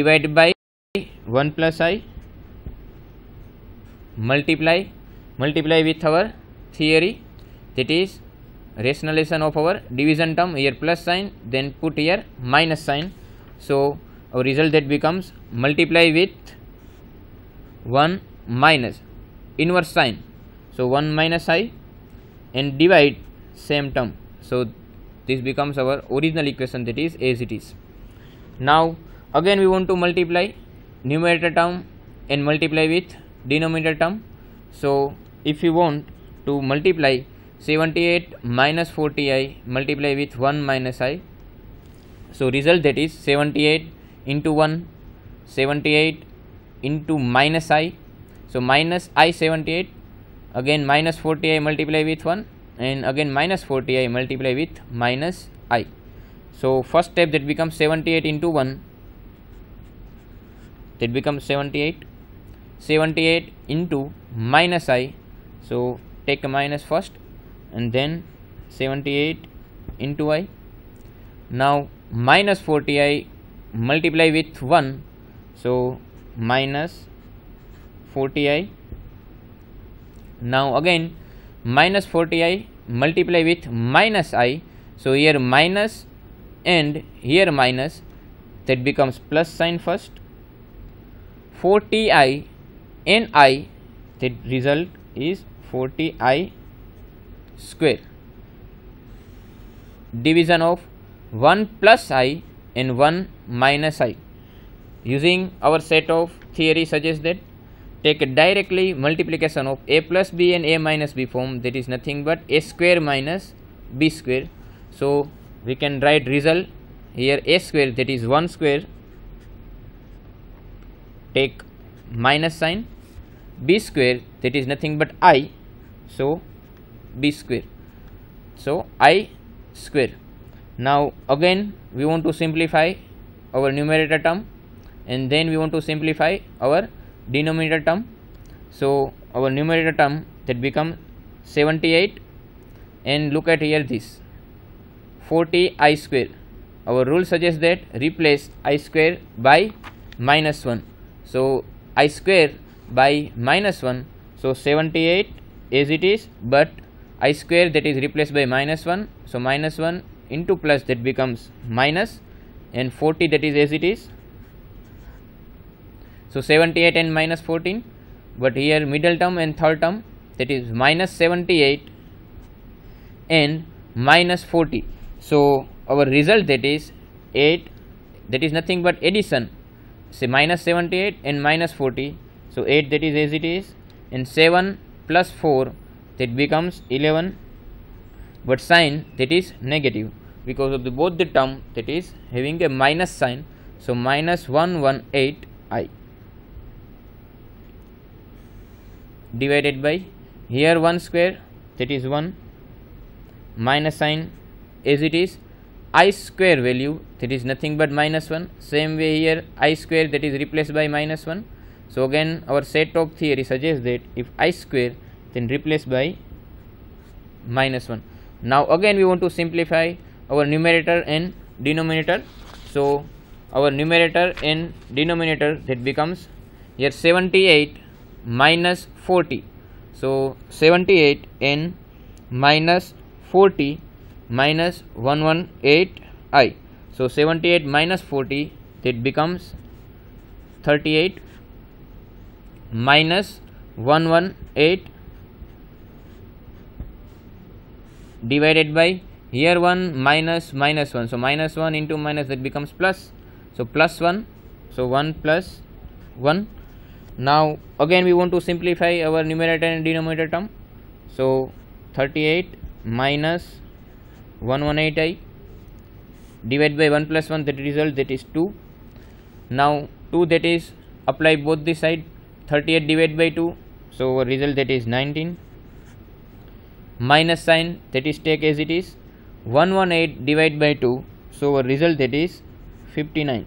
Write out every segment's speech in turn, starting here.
divided by 1 plus i multiply multiply with our theory. That is rationalization of our division term here plus sign then put here minus sign. So our result that becomes multiply with 1 minus inverse sign. So 1 minus i and divide same term. So this becomes our original equation that is as it is. Now again we want to multiply numerator term and multiply with denominator term. So if you want to multiply 78 minus 40i multiply with 1 minus i. So result that is 78 into 1 78 into minus i. So minus i 78 again minus 40i multiply with 1 and again minus 40i multiply with minus i. So first step that becomes 78 into 1 that becomes 78 78 into minus i. So take a minus first and then 78 into i. Now minus 40i multiply with 1 so minus 40i now again minus 40i multiply with minus i. So here minus and here minus. That becomes plus sign first 40i ni the result is 40i square. Division of 1 plus i and 1 minus i. Using our set of theory suggests that take a directly multiplication of a plus b and a minus b form that is nothing but a square minus b square. So we can write result here a square that is 1 square take minus sign b square that is nothing but i so b square. So i square. Now again we want to simplify our numerator term and then we want to simplify our denominator term. So our numerator term that become 78 and look at here this 40 i square. Our rule suggests that replace i square by minus 1 so i square by minus 1 so 78 as it is but i square that is replaced by minus 1 so minus 1 into plus that becomes minus and 40 that is as it is. So 78 and minus 14 but here middle term and third term that is minus 78 and minus 40 so our result that is 8 that is nothing but addition say minus 78 and minus 40 so 8 that is as it is. And 7 plus 4 that becomes 11 but sign that is negative. Because of the both the term that is having a minus sign. So minus 118 i. Divided by here 1 square that is 1 minus sign as it is i square value that is nothing but minus 1 same way here i square that is replaced by minus 1 so again our set of theory suggests that if i square then replace by minus 1 now again we want to simplify our numerator and denominator. So our numerator and denominator that becomes here 78 minus 40 so 78 and minus 40 minus 118 i. So 78 minus 40 it becomes 38 minus 118 divided by here 1 minus minus 1 so minus 1 into minus that becomes plus. So plus 1 so 1 plus 1 now again we want to simplify our numerator and denominator term. So 38 minus 118i divide by 1 plus 1 that result that is 2 now 2 that is apply both the side 38 divided by 2 so our result that is 19 minus sign that is take as it is 118 divided by 2 so our result that is 59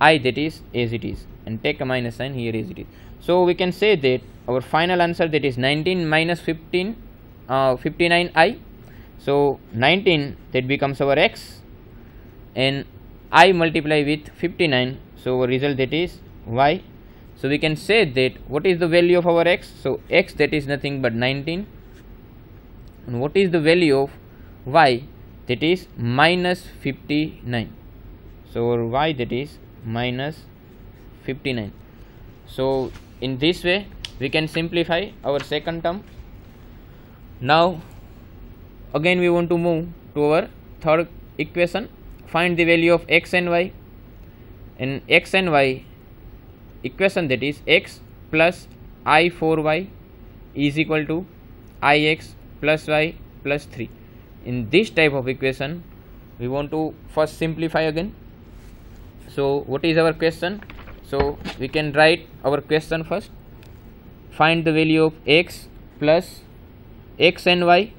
i that is as it is and take a minus sign here as it is. So we can say that our final answer that is 19 minus 15 uh, 59 i so 19 that becomes our x and i multiply with 59 so our result that is y. So we can say that what is the value of our x? So x that is nothing but 19 and what is the value of y? That is minus 59 so our y that is minus 59 so in this way we can simplify our second term. Now again we want to move to our third equation. Find the value of x and y. In x and y equation that is x plus i 4y is equal to ix plus y plus 3 in this type of equation we want to first simplify again. So what is our question? So we can write our question first. Find the value of x plus x and y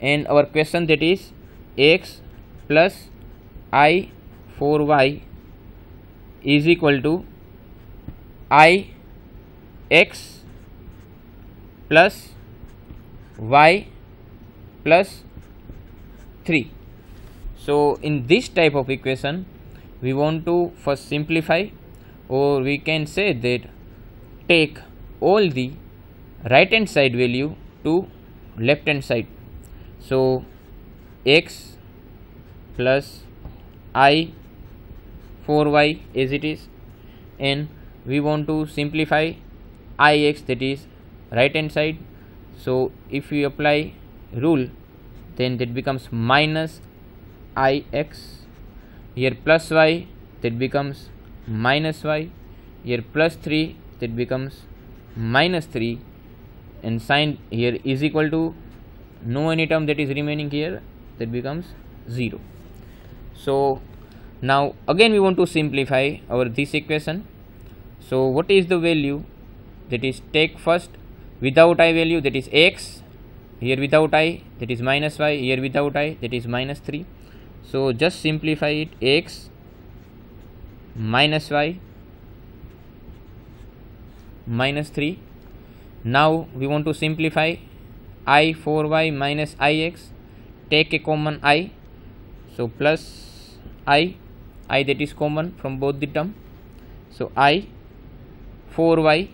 and our question that is x plus i 4y is equal to i x plus y plus 3 so in this type of equation we want to first simplify or we can say that take all the right hand side value to left hand side so x plus i 4y as it is. And we want to simplify ix that is right hand side. So if we apply rule then that becomes minus ix here plus y that becomes minus y. Here plus 3 that becomes minus 3 and sign here is equal to no any term that is remaining here that becomes 0 so now again we want to simplify our this equation. So what is the value that is take first without i value that is x here without i that is minus y here without i that is minus 3 so just simplify it x minus y minus 3 now we want to simplify I four Y minus I X take a common I so plus I I that is common from both the term so I four Y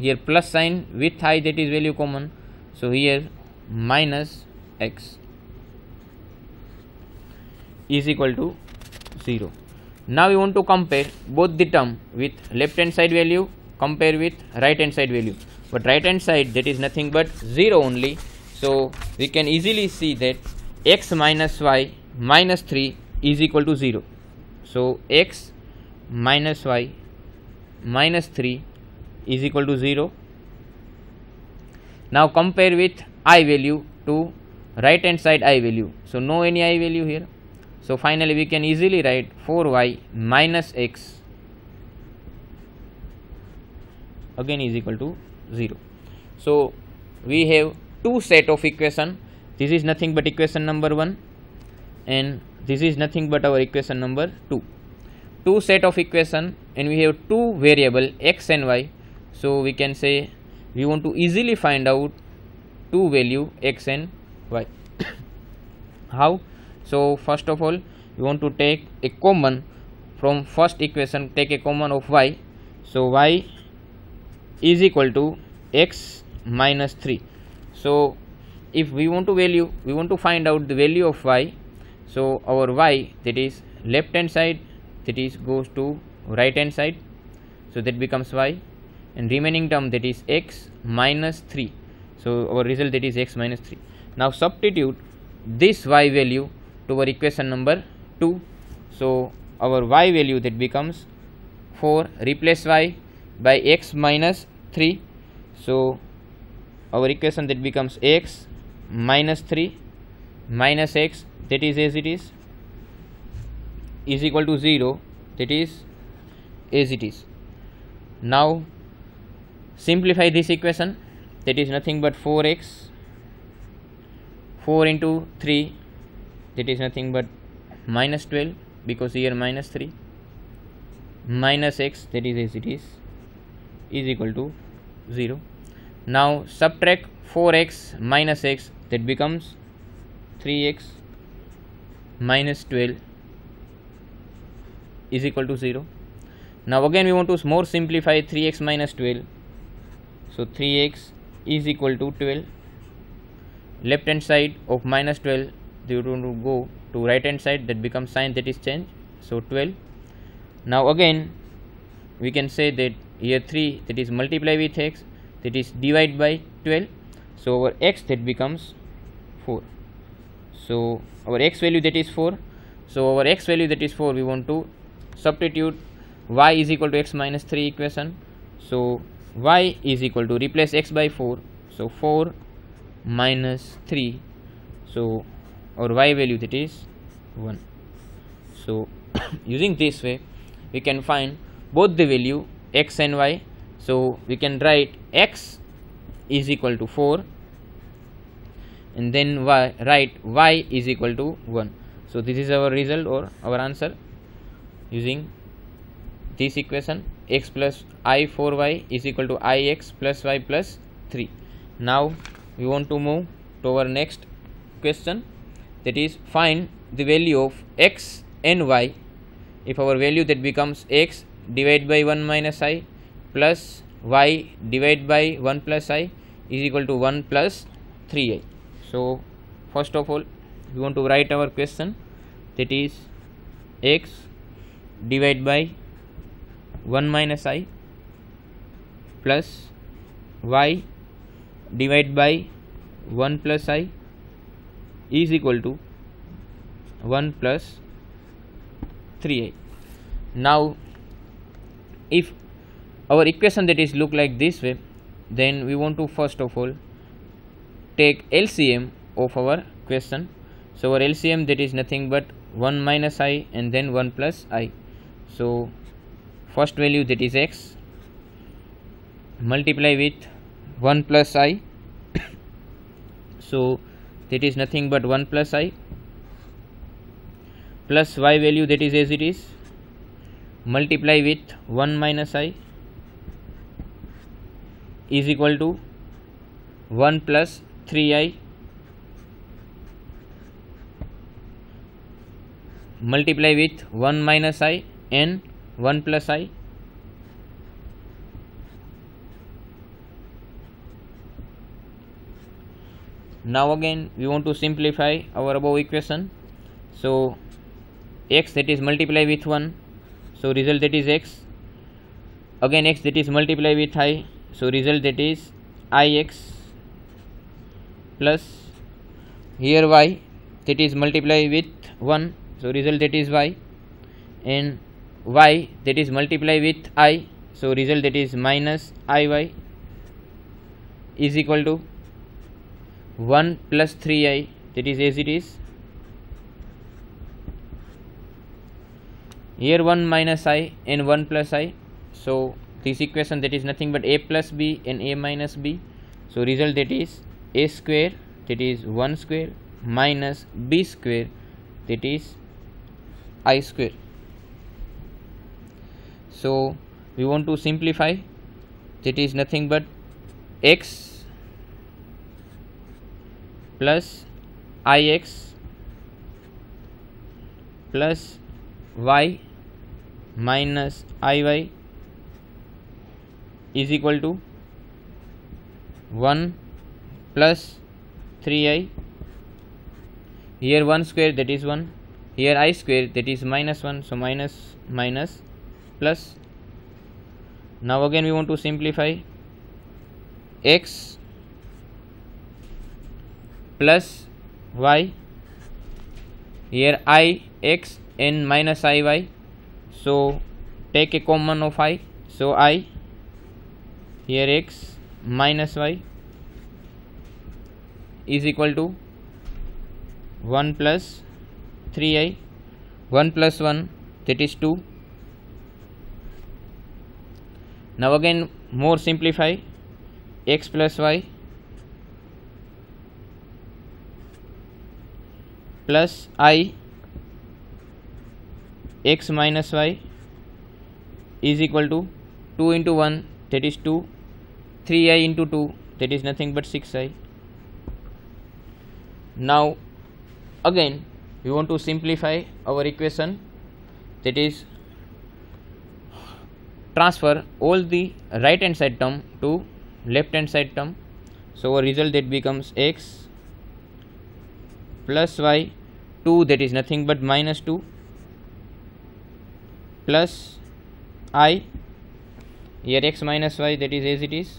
here plus sign with I that is value common so here minus X is equal to zero now you want to compare both the term with left hand side value compare with right hand side value. But right hand side that is nothing but 0 only. So we can easily see that x minus y minus 3 is equal to 0 so x minus y minus 3 is equal to 0 now compare with i value to right hand side i value. So no any i value here. So finally we can easily write 4y minus x again is equal to 0 so we have two set of equation. This is nothing but equation number 1 and this is nothing but our equation number 2 two set of equation and we have two variable x and y. So we can say we want to easily find out two value x and y. How? So first of all we want to take a common from first equation take a common of y. So y is equal to x minus 3 so if we want to value we want to find out the value of y. So our y that is left hand side that is goes to right hand side. So that becomes y. And remaining term that is x minus 3 so our result that is x minus 3 now substitute this y value to our equation number 2 so our y value that becomes 4 replace y by x minus 3 so our equation that becomes x minus 3 minus x that is as it is is equal to 0 that is as it is. Now simplify this equation that is nothing but 4x 4 into 3 that is nothing but minus 12 because here minus 3 minus x that is as it is is equal to 0 now subtract 4x minus x that becomes 3x minus 12 is equal to 0 now again we want to more simplify 3x minus 12 so 3x is equal to 12 left hand side of minus 12 you want to go to right hand side that becomes sign that is changed so 12 now again we can say that here 3 that is multiply with x that is divide by 12 so our x that becomes 4 so our x value that is 4 so our x value that is 4 we want to substitute y is equal to x minus 3 equation. So y is equal to replace x by 4 so 4 minus 3 so our y value that is 1 so using this way we can find both the value x and y. So we can write x is equal to 4 and then y write y is equal to 1 so this is our result or our answer using this equation. X plus i 4y is equal to ix plus y plus 3 now we want to move to our next question. That is find the value of x and y. If our value that becomes x divided by 1 minus i plus y divided by 1 plus i is equal to 1 plus 3i so first of all we want to write our question. That is x divided by 1 minus i plus y divided by 1 plus i is equal to 1 plus 3i now if our equation that is look like this way then we want to first of all take LCM of our question. So our LCM that is nothing but 1 minus i and then 1 plus i. So first value that is x multiply with 1 plus i. So that is nothing but 1 plus i plus y value that is as it is multiply with 1 minus i is equal to 1 plus 3i multiply with 1 minus i and 1 plus i. Now again we want to simplify our above equation. So x that is multiply with 1 so result that is x. Again x that is multiply with i. So result that is ix plus here y that is multiply with 1 so result that is y. And y that is multiply with i. So result that is minus iy is equal to 1 plus 3i that is as it is here 1 minus i and 1 plus i. So this equation that is nothing but a plus b and a minus b. So result that is a square that is 1 square minus b square that is i square. So we want to simplify. That is nothing but x plus ix plus y minus iy is equal to 1 plus 3i here 1 square that is 1 here i square that is minus 1 so minus minus plus. Now again we want to simplify. X plus y. Here i x minus i y so take a common of i so i here x minus y is equal to 1 plus 3i 1 plus 1 that is 2 now again more simplify. X plus y plus i x minus y is equal to 2 into 1 that is 2 3i into 2 that is nothing but 6i now again we want to simplify our equation that is transfer all the right hand side term to left hand side term. So our result that becomes x plus y 2 that is nothing but minus 2 plus i here x minus y that is as it is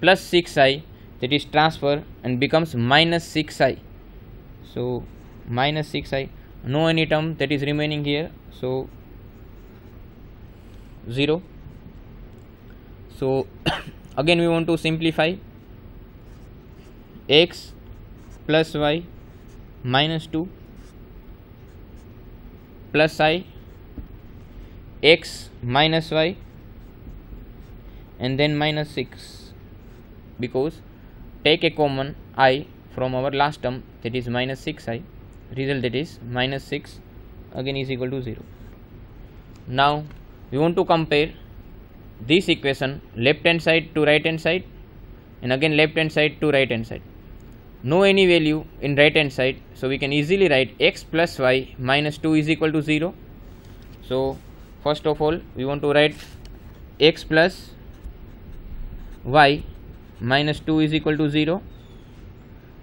plus 6i that is transfer and becomes minus 6i so minus 6i no any term that is remaining here so 0 so again we want to simplify. X plus y minus 2 plus i x minus y and then minus 6 because take a common i from our last term that is minus 6i result that is minus 6 again is equal to 0 now we want to compare this equation left hand side to right hand side and again left hand side to right hand side no any value in right hand side. So we can easily write x plus y minus 2 is equal to 0 so first of all we want to write x plus y minus 2 is equal to 0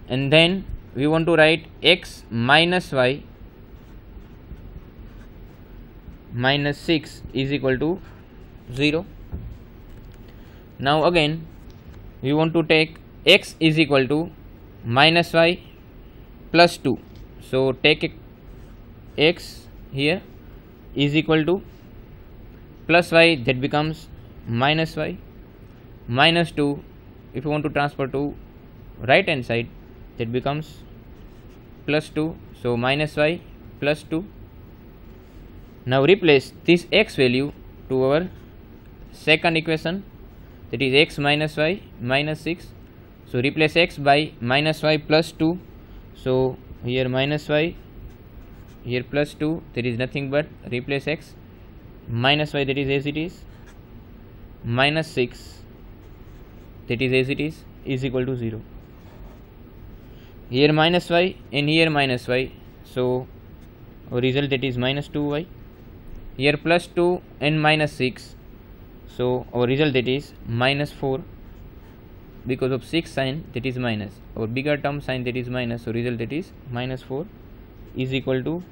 and then we want to write x minus y minus 6 is equal to 0 now again we want to take x is equal to minus y plus 2 so take x here is equal to plus y that becomes minus y. Minus 2 if you want to transfer to right hand side that becomes plus 2 so minus y plus 2 now replace this x value to our second equation that is x minus y minus 6 so replace x by minus y plus 2 so here minus y here plus 2 there is nothing but replace x. Minus y that is as it is. Minus 6 that is as it is is equal to 0 here minus y and here minus y. So our result that is minus 2y here plus 2 and minus 6 so our result that is minus 4 because of 6 sign that is minus. Our bigger term sign that is minus. So result that is minus 4 is equal to